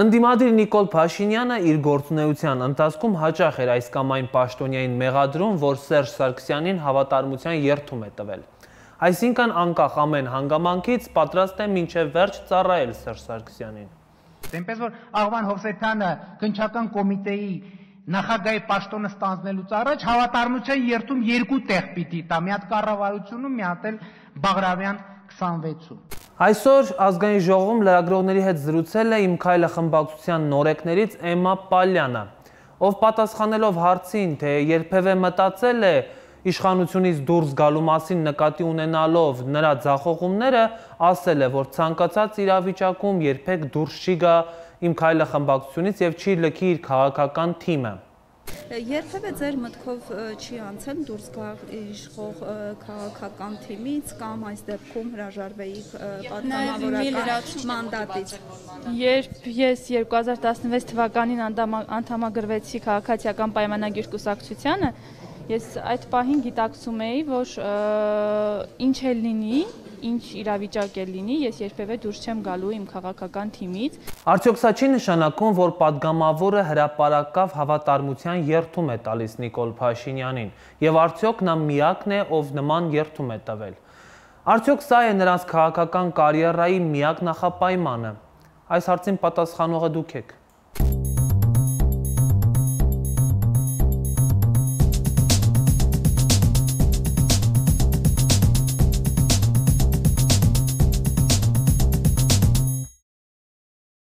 Ընդդիմադիր Նիկոլ Փաշինյանը իր գործունեության ընթացքում հաճախ էր այս կամ այն պաշտոնյային մեղադրում, որ Սերժ Սարգսյանին հավատարմության երթում է տվել։ Այսինքն անկախ ամեն հանգամանքից պատրաստ է մինչև վերջ ծառայել Սերժ Սարգսյանին։ Այնպես որ Աղվան Հովսեփյանը քնչական կոմիտեի նախագահի պաշտոնը ստանձնելուց առաջ հավատարմության երթում երկու տեղ պիտի տա՝ մի հատ կառավարությունում, մի հատ էլ Բաղրամյան 26-ում։ Այսօր ազգային ժողովում լրագրողների հետ զրուցել է իմ քայլը խմբակցության նորեկներից Էմմա Պալյանը, ով պատասխանելով հարցին, թե երբևէ մտածել է իշխանությունից դուրս գալու մասին նկատի ունենալով նրա ձախողումները, ասել է, որ ցանկացած իրավիճակում երբեք դուրս չի գա իմ քայլը խմբակցությունից եւ չի լքի իր քաղաքական թիմը։ Երբևէ ձեր մտքով չի անցել դուրս գալ իշխող քաղաքական թիմից կամ այս դեպքում հրաժարվեի պատգամավորական մանդատից։ Երբ ես 2016 թվականին անդամագրվեցի քաղաքացիական պայմանագիր կուսակցությանը, Ես այդ պահին գիտակցում էի, որ ինչ էլ լինի, ինչ իրավիճակ է լինի, ես երբևէ դուրս չեմ գալու իմ քաղաքական թիմից։ Արդյոք սա չի նշանակում, որ падգամավորը հրաապարակավ հավատարմության երթում է տալիս Նիկոլ Փաշինյանին, եւ արդյոք նա միակն է, ով նման երթում է տվել։ Արդյոք սա է նրանց քաղաքական կարիերայի միակ նախապայմանը։ Այս հարցին պատասխանողը դուք եք։